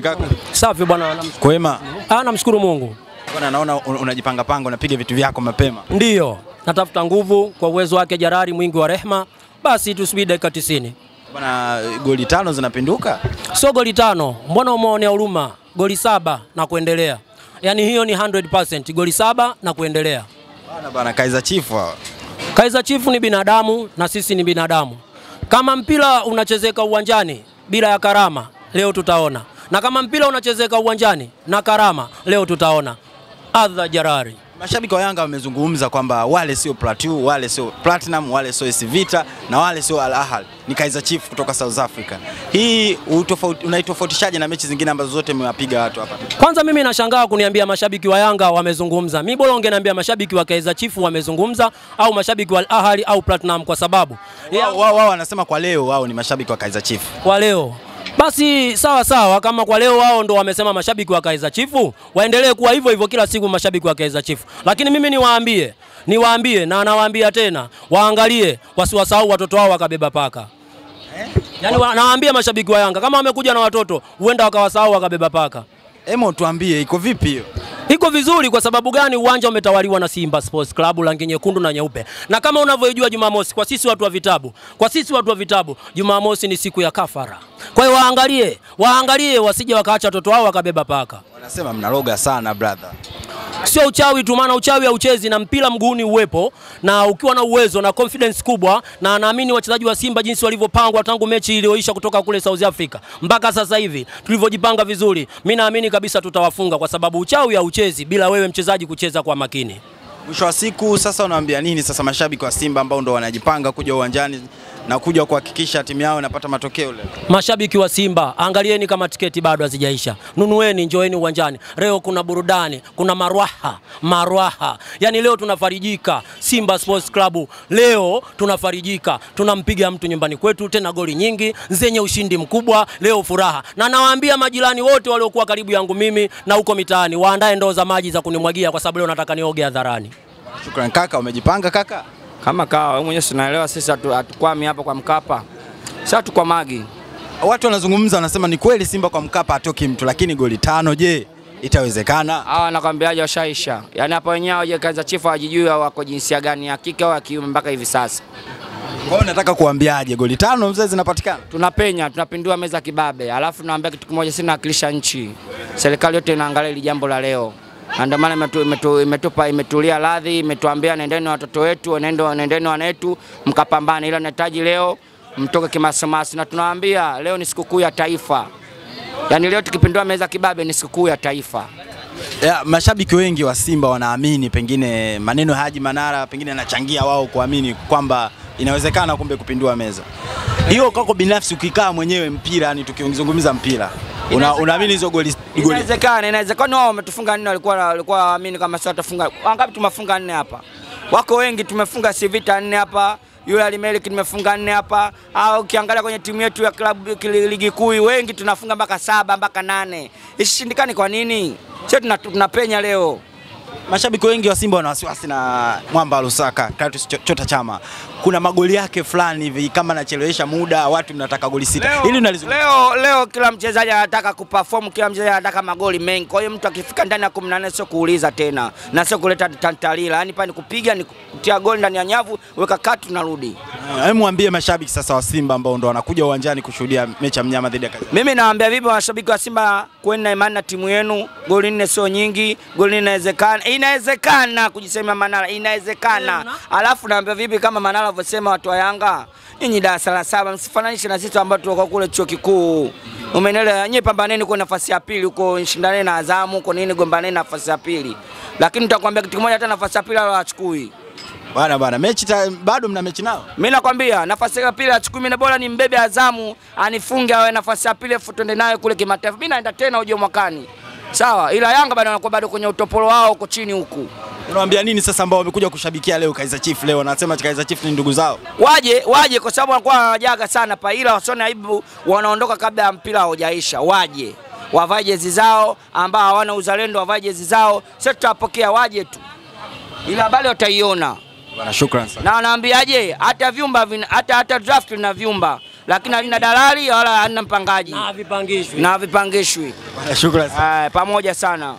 Kaka, Safi bwana, kwema Ah, namshukuru Mungu. bwana, naona unajipanga panga, unapiga vitu vyako mapema. Ndiyo, natafuta nguvu kwa uwezo wake Jarari mwingi wa rehma. Basi tusubiri dakika 90. Bwana, goli tano zinapinduka. Sio goli tano, mbona umeonea huruma? Goli saba na kuendelea, yaani hiyo ni 100%, goli saba na kuendelea. Bwana bwana, Kaiza Chifu hawa. Kaiza Chifu ni binadamu na sisi ni binadamu. Kama mpira unachezeka uwanjani bila ya karama, leo tutaona, na kama mpira unachezeka uwanjani na karama, leo tutaona. Adha Jarari. Mashabiki wa Yanga wamezungumza kwamba wale sio Platinum, wale sio Platinum, wale sio AS Vita na wale sio Al Ahly, ni Kaizer Chiefs kutoka South Africa. Hii unaitofautishaje na mechi zingine ambazo zote mmewapiga watu hapa? Kwanza mimi nashangaa kuniambia mashabiki wa Yanga wamezungumza. Mimi bora ungeniambia mashabiki wa Kaizer Chiefs wamezungumza au mashabiki wa Al Ahly au Platinum kwa sababu wao wanasema kwa leo wao ni mashabiki wa Kaizer Chiefs. kwa leo basi sawa sawa, kama kwa leo wao ndo wamesema mashabiki wa Kaizer Chifu waendelee kuwa hivyo hivyo kila siku mashabiki wa Kaizer Chifu, Lakini mimi niwaambie, niwaambie na nawaambia tena, waangalie wasiwasahau watoto wao wakabeba paka. eh? Yaani wa- nawaambia mashabiki wa Yanga kama wamekuja na watoto, huenda wakawasahau wakabeba paka. Emo, tuambie iko vipi hiyo? Iko vizuri kwa sababu gani? Uwanja umetawaliwa na Simba Sports Club, rangi nyekundu na nyeupe, na kama unavyojua Jumamosi, kwa sisi watu wa vitabu, kwa sisi watu wa vitabu, Jumamosi ni siku ya kafara. Kwa hiyo waangalie, waangalie wasije wakaacha watoto wao wakabeba paka. Wanasema mnaloga sana brother. Sio uchawi tu, maana uchawi hauchezi na mpira mguuni uwepo, na ukiwa na uwezo na confidence kubwa, na naamini wachezaji wa Simba jinsi walivyopangwa tangu mechi iliyoisha kutoka kule South Africa mpaka sasa hivi tulivyojipanga vizuri, mi naamini kabisa tutawafunga, kwa sababu uchawi hauchezi bila wewe mchezaji kucheza kwa makini. Mwisho wa siku sasa unaambia nini sasa mashabiki wa Simba ambao ndo wanajipanga kuja uwanjani na kuja kuhakikisha timu yao inapata matokeo leo? Mashabiki wa Simba, angalieni kama tiketi bado hazijaisha, nunueni, njoeni uwanjani. Leo kuna burudani, kuna marwaha marwaha, yaani leo tunafarijika. Simba Sports Club leo tunafarijika, tunampiga mtu nyumbani kwetu, tena goli nyingi zenye ushindi mkubwa. Leo furaha, na nawaambia majirani wote waliokuwa karibu yangu mimi na huko mitaani waandae ndoo za maji za kunimwagia, kwa sababu leo nataka nioge hadharani. Shukrani kaka, umejipanga kaka? Kama kawa wewe mwenyewe unaelewa, sisi hatukwami hapa kwa Mkapa. Sasa hatukwamagi. magi. Watu wanazungumza wanasema ni kweli Simba kwa Mkapa atoki mtu, lakini goli tano, je, itawezekana? Hawa nakwambiaje washaisha. Yaani hapa wenyewe hawaje Kaizer Chiefs hawajijui wako jinsia gani ya kike au ya kiume mpaka hivi sasa. Kwa hiyo nataka kuambiaje, goli tano mzee zinapatikana? Tunapenya, tunapindua meza kibabe. Alafu naambia kitu kimoja, sisi nawakilisha nchi. Serikali yote inaangalia hili jambo la leo. Na ndio maana imetu, imetu, imetupa imetulia radhi, imetuambia nendeni watoto wetu, nendeni wanetu mkapambane, ila nahitaji leo mtoke kimasomaso, na tunawaambia leo ni sikukuu ya taifa. Yaani leo tukipindua meza kibabe ni sikukuu ya taifa. Ya, mashabiki wengi wa Simba wanaamini pengine maneno ya Haji Manara pengine yanachangia wao kuamini kwamba inawezekana kumbe kupindua meza hiyo. Kwako binafsi, ukikaa mwenyewe mpira, yani tukizungumza mpira, unaamini hizo goli Inawezekana, inawezekana wao wametufunga nne, walikuwa walikuwa waamini kama sio watafunga. Wangapi tumefunga nne hapa? Wako wengi tumefunga Sivita nne hapa. Yule Alimeliki nimefunga nne hapa. Au ukiangalia kwenye timu yetu ya klabu ligi kuu wengi tunafunga mpaka saba mpaka nane. Ishindikani kwa nini? Sio tunapenya leo. Mashabiki wengi wa Simba wana wasiwasi na Mwamba Lusaka, Clatous Chota Chama. Kuna magoli yake fulani hivi kama anachelewesha muda, watu mnataka goli sita. Hili unalizungumza. Leo, leo kila mchezaji anataka kuperform, kila mchezaji anataka magoli mengi. Kwa hiyo mtu akifika ndani ya 18 sio kuuliza tena na sio kuleta tantalila, yaani pale ni kupiga ni kutia goli ndani ya nyavu, weka kati tunarudi. Hebu mwambie mashabiki sasa wa Simba ambao ndo wanakuja uwanjani kushuhudia mechi ya mnyama dhidi ya Kazi. Mimi naambia vipi mashabiki wa Simba, kuweni na imani na timu yenu. Goli nne sio nyingi, goli nne inawezekana, inawezekana kujisema Manara, inawezekana. Alafu naambia vipi, kama Manara alivyosema watu wa Yanga, nyinyi darasa la saba, msifananishe na sisi ambao tulikuwa kule chuo kikuu. Umeelewa? Nyinyi pambaneni kwa nafasi ya pili huko, shindane na Azamu huko nini, gombaneni nafasi ya pili. Lakini nitakwambia kitu kimoja, hata nafasi ya pili hawachukui. Bwana bwana, mechi ta, bado mna mechi nao. Mimi nakwambia nafasi ya pili achukui, mimi bora ni mbebe Azamu anifunge awe nafasi ya pili, afu tuende naye kule kimataifa. Mimi naenda tena uje mwakani, sawa, ila Yanga bado wanakuwa bado kwenye utopolo wao huko chini huku. Unawaambia nini sasa ambao wamekuja kushabikia leo Kaizer Chiefs leo? Wanasema Kaizer Chiefs ni ndugu zao. Waje waje, kwa sababu wanakuwa wanajaga sana pa, ila wasione aibu, wanaondoka kabla ya mpira haujaisha. Waje wavae jezi zao, ambao hawana uzalendo wavae jezi zao, sisi tutawapokea, waje tu, ila bali wataiona. Bwana, shukrani sana. na wanaambiaje, hata vyumba hata, hata draft na vyumba lakini halina dalali wala halina mpangaji na vipangishwi na vipangishwi. Shukrani sana. Eh, pamoja sana.